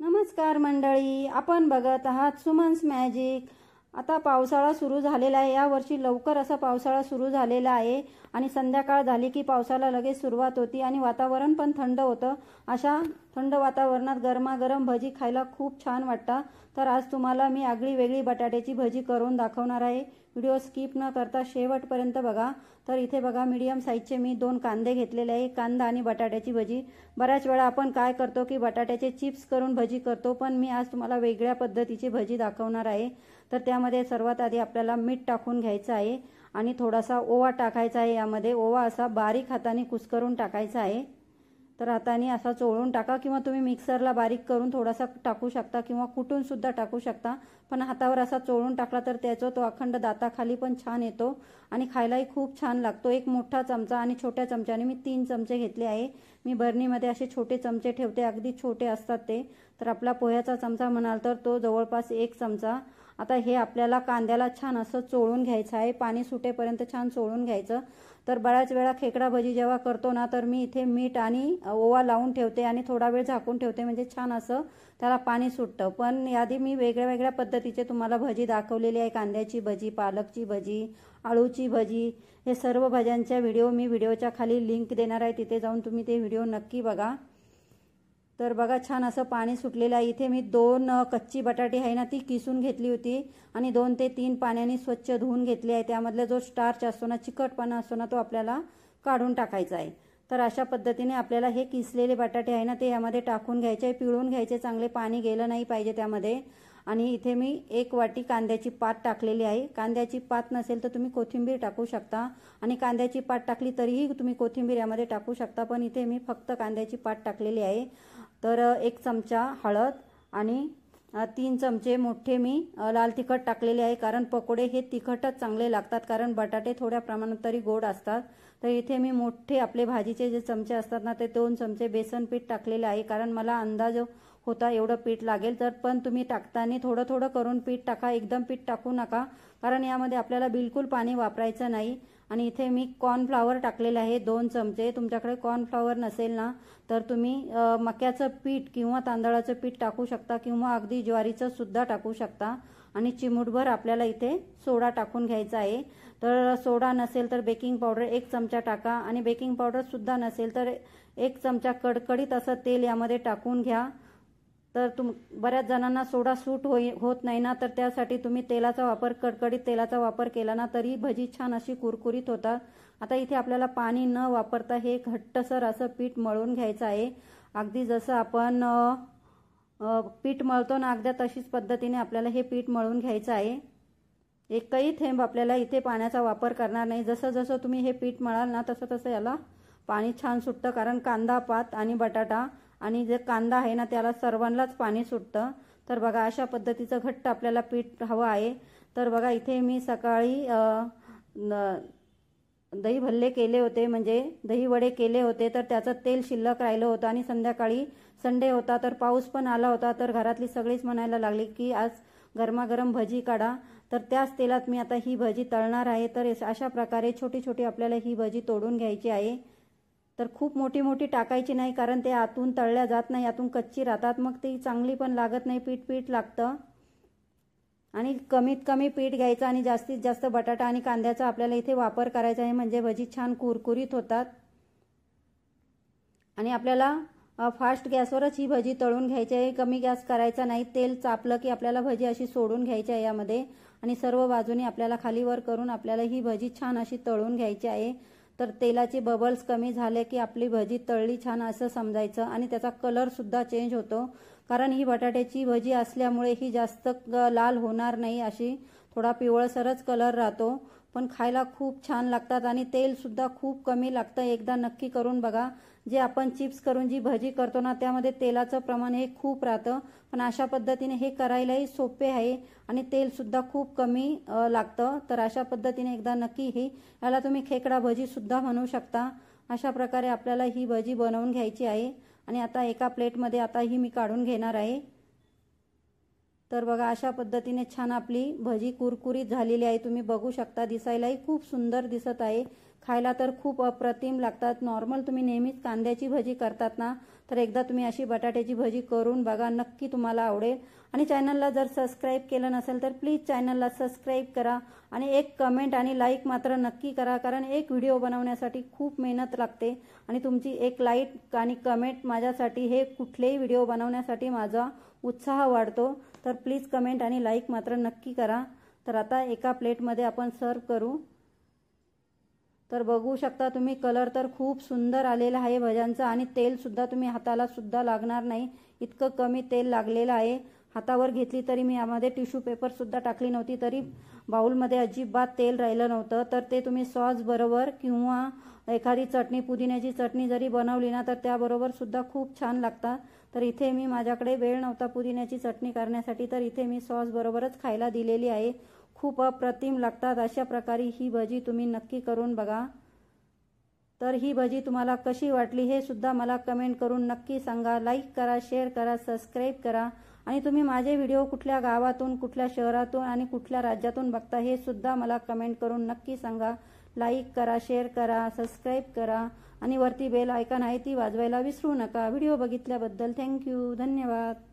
नमस्कार मंडळी आपण बघत आहात सुमन्स मॅजिक. आता पावसाळा सुरू झालेला आहे. यावर्षी लवकर असा पावसाळा सुरू झालेला आहे आणि संध्याकाळ झाली की पावसाला लगेच सुरुवात होती आणि वातावरण पण थंड होतं. अशा थंड वातावरणात गरमागरम भजी खायला खूप छान वाटतं. तर आज तुम्हाला मी आगळी वेगळी बटाट्याची भजी करून दाखवणार आहे. व्हिडिओ स्किप न करता शेवटपर्यंत बघा. तर इथे बघा मीडियम साईजचे मी दोन कांदे घेतलेले आहे कांदा आणि बटाट्याची भजी. बऱ्याच वेळा आपण काय करतो की बटाट्याचे चिप्स करून भजी करतो पण मी आज तुम्हाला वेगळ्या पद्धतीची भजी दाखवणार आहे. तर त्यामध्ये सर्वात आधी आपल्याला मीठ टाकून घ्यायचं आहे आणि थोडासा ओवा टाकायचा आहे यामध्ये. ओवा असा बारीक हाताने कुस्करून टाकायचा आहे. तर हाताने असा चोळून टाका किंवा तुम्ही मिक्सरला बारीक करून थोडासा टाकू शकता किंवा कुटून सुद्धा टाकू शकता. पण हातावर असा चोळून टाकला तर त्याचा तो अखंड दाताखाली पण छान येतो आणि खायलाही खूप छान लागतो. एक मोठा चमचा आणि छोट्या चमच्याने मी तीन चमचे घेतले आहे. मी बर्नीमध्ये असे छोटे चमचे ठेवते. अगदी छोटे असतात ते. तर आपला पोह्याचा चमचा म्हणाल तर तो जवळपास एक चमचा. आता हे आपल्याला कांद्याला छान असं चोळून घ्यायचं आहे. पाणी सुटेपर्यंत छान चोळून घ्यायचं. तर बऱ्याच वेळा खेकडा भजी जेव्हा करतो ना तर मी इथे मीठ आणि ओवा लावून ठेवते आणि थोडा वेळ झाकून ठेवते म्हणजे छान असं त्याला पाणी सुटतं. पण यादी मी वेगळ्या वेगळ्या पद्धतीचे तुम्हाला भजी दाखवलेली आहे. कांद्याची भजी पालकची भजी आळूची भजी हे सर्व भज्यांच्या व्हिडिओ मी व्हिडिओच्या खाली लिंक देणार आहे. तिथे जाऊन तुम्ही ते व्हिडिओ नक्की बघा. तर बघा छान असं पाणी सुटलेलं आहे. इथे मी दोन कच्ची बटाटे आहे ना ती किसून घेतली होती. आणि दोन ते तीन पाण्याने स्वच्छ धुवून घेतली आहे. त्यामधला जो स्टार्च असतो ना चिकटपणा असतो ना तो आपल्याला काढून टाकायचा आहे. तर अशा पद्धतीने आपल्याला हे किसलेले बटाटे आहे ना ते यामध्ये टाकून घ्यायचे पिळून घ्यायचे चांगले पाणी गेलं नाही पाहिजे त्यामध्ये. आणि इथे मी एक वाटी कांद्याची पात टाकलेली आहे. कांद्याची पात नसेल तर तुम्ही कोथिंबीर टाकू शकता. आणि कांद्याची पात टाकली तरीही तुम्ही कोथिंबीर यामध्ये टाकू शकता. पण इथे मी फक्त कांद्याची पात टाकलेली आहे. तर एक चमचा हळद आणि तीन चमचे मोठे मी लाल तिखट टाकलेले आहे. कारण पकोडे हे तिखटच चांगले लागतात. कारण बटाटे थोड्या प्रमाणात तरी गोड असतात. तर इथे मी मोठे आपले भाजीचे जे चमचे असतात ना ते दोन चमचे बेसन पीठ टाकलेले आहे. कारण मला अंदाज होता एवढं पीठ लागेल. तर पण तुम्ही टाकताना थोडं थोडं करून पीठ टाका. एकदम पीठ टाकू नका. कारण यामध्ये आपल्याला बिलकुल पाणी वापरायचं नाही. आणि इथे मी कॉर्नफ्लावर टाकलेले आहे दोन चमचे. तुमच्याकडे कॉर्नफ्लावर नसेल ना तर तुम्ही मक्याचं पीठ किंवा तांदळाचं पीठ टाकू शकता किंवा अगदी ज्वारीचं सुद्धा टाकू शकता. आणि चिमूटभर आपल्याला इथे सोडा टाकून घ्यायचा आहे. तर सोडा नसेल तर बेकिंग पावडर एक चमचा टाका. आणि बेकिंग पावडर सुद्धा नसेल तर एक चमचा कडकडीत असं तेल यामध्ये टाकून घ्या. तर तुम बऱ्याच जणांना सोडा सूट होई होत नाही ना तर त्यासाठी तुम्ही तेलाचा वापर कडकडीत तेलाचा वापर केला ना तरी भजी छान अशी कुरकुरीत होतात आता इथे आपल्याला पाणी न वापरता हे घट्टसर असं पीठ मळून घ्यायचं आहे. अगदी जसं आपण पीठ मळतो ना अगद्या तशीच पद्धतीने आपल्याला हे पीठ मळून घ्यायचं आहे. एकही थेंब आपल्याला इथे पाण्याचा वापर करणार नाही. जसं जसं तुम्ही हे पीठ मळाल ना तसं तसं याला पाणी छान सुटतं कारण कांदा पात आणि बटाटा आणि जे कांदा आहे ना त्याला सर्वांनाच पाणी सुटतं. तर बघा अशा पद्धतीचं घट्ट आपल्याला पीठ हवं आहे. तर बघा इथे मी सकाळी दही भल्ले केले होते. म्हणजे दही वडे केले होते. तर त्याचं तेल शिल्लक राहिलं होतं आणि संध्याकाळी संडे होता तर पाऊस पण आला होता. तर घरातली सगळीच म्हणायला लागली की आज गरमागरम भजी काढा. तर त्याच तेलात मी आता ही भजी तळणार आहे. तर अशा प्रकारे छोटी छोटी आपल्याला ही भजी तोडून घ्यायची आहे. तर खूप मोठी मोठी टाकायची नाही कारण ते आतून तळल्या जात नाही आतून कच्ची राहतात. मग ती चांगली पण लागत नाही पीठ पीठ लागतं. आणि कमीत कमी पीठ घ्यायचं आणि जास्तीत जास्त बटाटा आणि कांद्याचा आपल्याला इथे वापर करायचा आहे म्हणजे भजी छान कुरकुरीत होतात. आणि आपल्याला फास्ट गॅसवरच ही भजी तळून घ्यायची आहे. कमी गॅस करायचा नाही. तेल चापलं की आपल्याला भजी अशी सोडून घ्यायची आहे यामध्ये. आणि सर्व बाजूनी आपल्याला खालीवर करून आपल्याला ही भजी छान अशी तळून घ्यायची आहे. तर तेलाचे बबल्स कमी झाले की आपली भजी तळली छान असं समजायचं आणि त्याचा कलर सुद्धा चेंज होतो. कारण ही बटाट्याची भजी असल्यामुळे ही जास्त लाल होणार नाही अशी थोडा पिवळसरच कलर राहतो. पण खायला खूप छान लागतात आणि तेल सुद्धा खूप कमी लागतं. एकदा नक्की करून बघा. जे आपण चिप्स करून जी भजी करतो ना त्यामध्ये तेलाचं प्रमाण हे खूप राहतं. पण अशा पद्धतीने हे करायलाही सोपे आहे आणि तेल सुद्धा खूप कमी लागतं. तर अशा पद्धतीने एकदा नक्की ही याला तुम्ही खेकडा भजी सुद्धा म्हणू शकता. अशा प्रकारे आपल्याला ही भजी बनवून घ्यायची आहे. आणि आता एका प्लेटमध्ये आता ही मी काढून घेणार आहे. तर बघा अशा पद्धतीने छान आपली भजी कुरकुरीत झालेली आहे. तुम्ही बघू शकता दिसायलाही खूप सुंदर दिसत आहे. खायला तर खूप अप्रतिम लागतात. नॉर्मल तुम्ही नेहमीच कांद्याची भजी करतात ना तर एकदा तुम्ही अशी बटाट्याची भजी करून बघा नक्की तुम्हाला आवडेल. आणि चॅनलला जर सबस्क्राईब केलं नसेल तर प्लीज चॅनलला सबस्क्राईब करा आणि एक कमेंट आणि लाईक मात्र नक्की करा कारण एक व्हिडिओ बनवण्यासाठी खूप मेहनत लागते. आणि तुमची एक लाईक आणि कमेंट माझ्यासाठी हे कुठलेही व्हिडिओ बनवण्यासाठी माझा उत्साह वाढतो. तर प्लीज कमेंट आणि लाईक मात्र नक्की करा. तर आता एका प्लेटमध्ये आपण सर्व करू. तर बघू शकता तुम्ही कलर तर खूप सुंदर आलेला आहे भज्यांचा आणि तेलसुद्धा तुम्ही हाताला सुद्धा लागणार नाही. इतकं कमी तेल लागलेलं आहे. हातावर घेतली तरी मी यामध्ये टिश्यू पेपरसुद्धा टाकली नव्हती तरी बाऊलमध्ये अजिबात तेल राहिलं नव्हतं. तर ते तुम्ही सॉस बरोबर किंवा एखादी चटणी पुदिन्याची चटणी जरी बनवली ना तर त्याबरोबर सुद्धा खूप छान लागतात तर इथे मी माझ्याकडे वेळ नव्हता पुदिन्याची चटणी करण्यासाठी तर इथे मी सॉस बरोबरच खायला दिलेली आहे. खूप अप्रतिम लागतात. अशा प्रकारे ही भजी तुम्ही नक्की करून बघा. तर ही भजी तुम्हाला कशी वाटली हे सुद्धा मला कमेंट करून नक्की सांगा. लाईक करा शेअर करा सबस्क्राईब करा. आणि तुम्ही माझे व्हिडिओ कुठल्या गावातून कुठल्या शहरातून आणि कुठल्या राज्यातून बघता हे सुद्धा मला कमेंट करून नक्की सांगा. लाईक करा शेअर करा सबस्क्राईब करा. आणि वरती बेल आयकॉन आहे ती वाजवायला विसरू नका. व्हिडिओ बघितल्याबद्दल थँक्यू धन्यवाद.